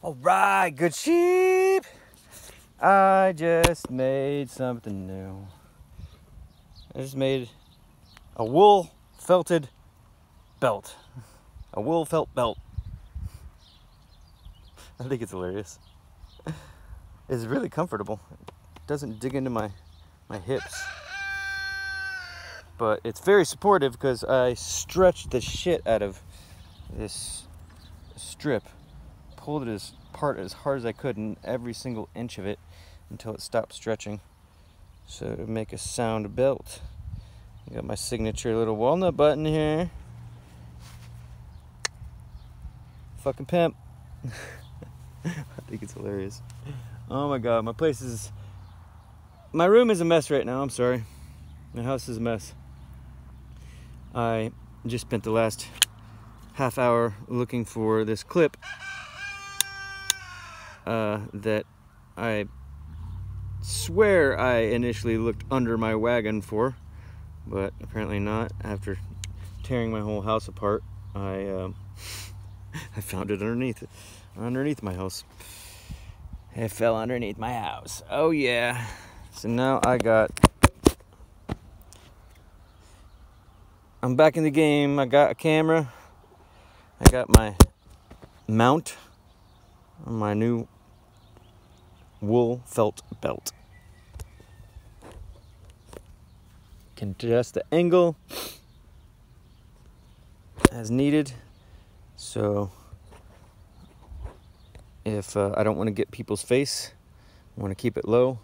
All right, good sheep. I just made something new. I just made a wool felted belt. A wool felt belt. I think it's hilarious. It's really comfortable. It doesn't dig into my my hips. But it's very supportive because I stretched the shit out of this strip, pulled it as apart as hard as I could in every single inch of it until it stopped stretching. So to make a sound belt. I got my signature little walnut button here. Fucking pimp. I think it's hilarious. Oh my god, my place is. My room is a mess right now, I'm sorry. My house is a mess. I just spent the last half hour looking for this clip uh, that I swear I initially looked under my wagon for, but apparently not. After tearing my whole house apart, I um, I found it underneath it, underneath my house. It fell underneath my house. Oh yeah. So now I got. I'm back in the game. I got a camera. I got my mount on my new wool felt belt. Can adjust the angle as needed. So if uh, I don't want to get people's face, I want to keep it low.